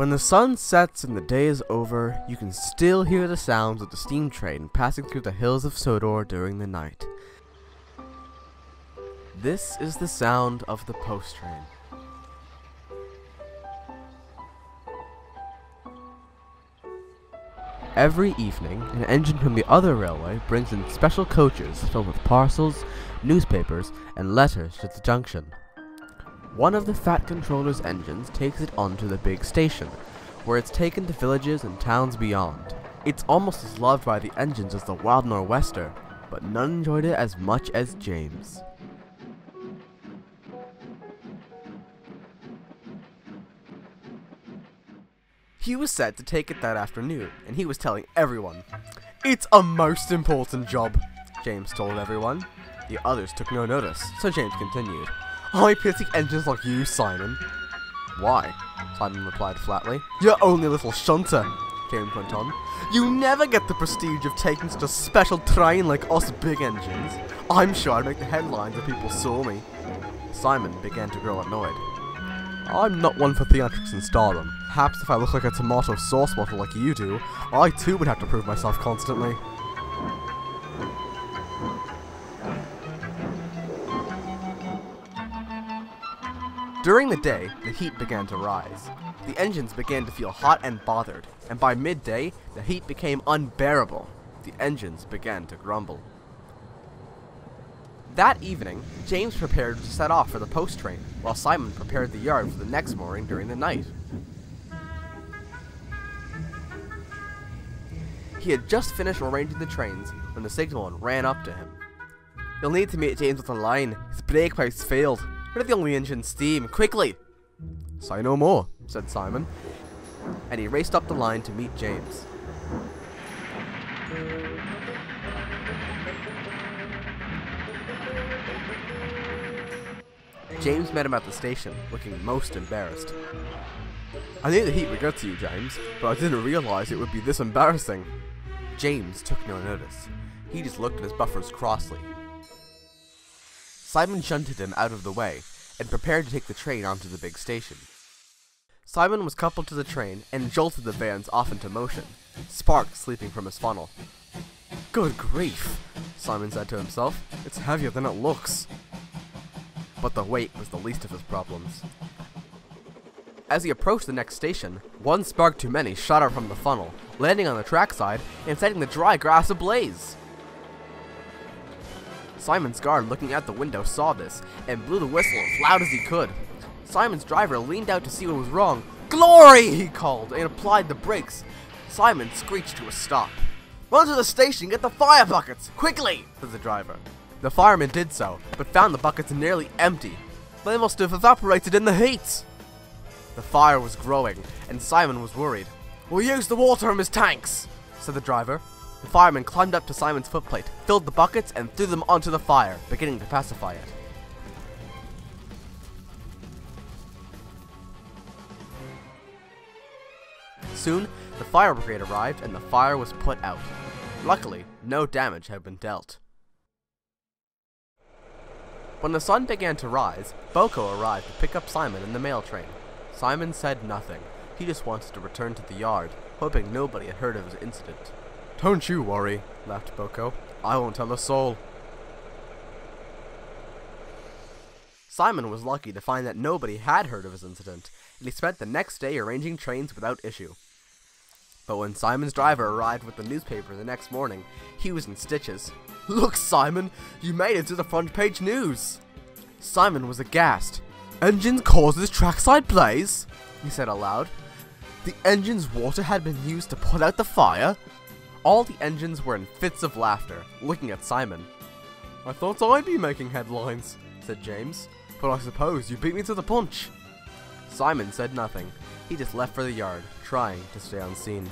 When the sun sets and the day is over, you can still hear the sounds of the steam train passing through the hills of Sodor during the night. This is the sound of the post train. Every evening, an engine from the other railway brings in special coaches filled with parcels, newspapers, and letters to the junction. One of the Fat Controller's engines takes it onto the big station, where it's taken to villages and towns beyond. It's almost as loved by the engines as the Wild Nor'Wester, but none enjoyed it as much as James. He was set to take it that afternoon, and he was telling everyone, It's a most important job, James told everyone. The others took no notice, so James continued, I pity engines like you, Simon. Why? Simon replied flatly. You're only a little shunter, James went on. You never get the prestige of taking such a special train like us big engines. I'm sure I'd make the headlines if people saw me. Simon began to grow annoyed. I'm not one for theatrics and stardom. Perhaps if I look like a tomato sauce bottle like you do, I too would have to prove myself constantly. During the day, the heat began to rise. The engines began to feel hot and bothered, and by midday, the heat became unbearable. The engines began to grumble. That evening, James prepared to set off for the post train, while Simon prepared the yard for the next morning during the night. He had just finished arranging the trains when the signalman ran up to him. You'll need to meet James with a line. His brake pipes failed. Rid the only engine steam, quickly! Say no more, said Simon, and he raced up the line to meet James. James met him at the station, looking most embarrassed. I knew the heat would get to you, James, but I didn't realize it would be this embarrassing. James took no notice. He just looked at his buffers crossly. Simon shunted him out of the way, and prepared to take the train onto the big station. Simon was coupled to the train and jolted the vans off into motion, sparks leaping from his funnel. Good grief, Simon said to himself. It's heavier than it looks but the weight was the least of his problems. As he approached the next station, one spark too many shot out from the funnel, landing on the trackside and setting the dry grass ablaze. Simon's guard looking out the window saw this and blew the whistle as loud as he could. Simon's driver leaned out to see what was wrong. Glory! he called and applied the brakes. Simon screeched to a stop. Run to the station, get the fire buckets, quickly, said the driver. The fireman did so, but found the buckets nearly empty. They must have evaporated in the heat. The fire was growing, and Simon was worried. We'll use the water from his tanks, said the driver. The fireman climbed up to Simon's footplate, filled the buckets, and threw them onto the fire, beginning to pacify it. Soon, the fire brigade arrived and the fire was put out. Luckily, no damage had been dealt. When the sun began to rise, Boko arrived to pick up Simon in the mail train. Simon said nothing. He just wanted to return to the yard, hoping nobody had heard of his incident. Don't you worry, laughed Boko. I won't tell a soul. Simon was lucky to find that nobody had heard of his incident, and he spent the next day arranging trains without issue. But when Simon's driver arrived with the newspaper the next morning, he was in stitches. Look, Simon, you made it to the front page news. Simon was aghast. Engines causes trackside blaze? He said aloud. The engine's water had been used to put out the fire? All the engines were in fits of laughter, looking at Simon. I thought I'd be making headlines, said James, but I suppose you beat me to the punch. Simon said nothing. He just left for the yard, trying to stay unseen.